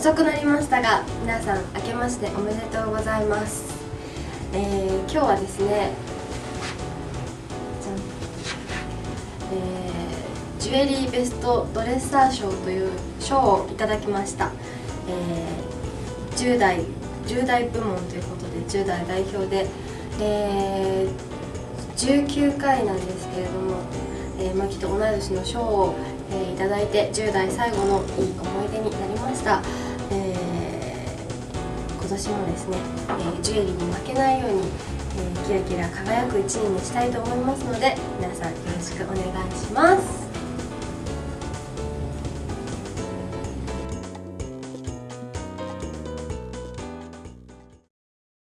遅くなりましたが皆さん明けましておめでとうございます、えー今日はですねえージュエリーベストドレッサー賞という賞をいただきました、えー10代10代部門ということで10代代表で、えー19回なんですけれども、えーまあ、きっと同い年の賞を、えーいただいて10代最後のいい思い出になりました、年もですね、えージュエリーに負けないように、えーキラキラ輝く1年にしたいと思いますので皆さんよろしくお願いします。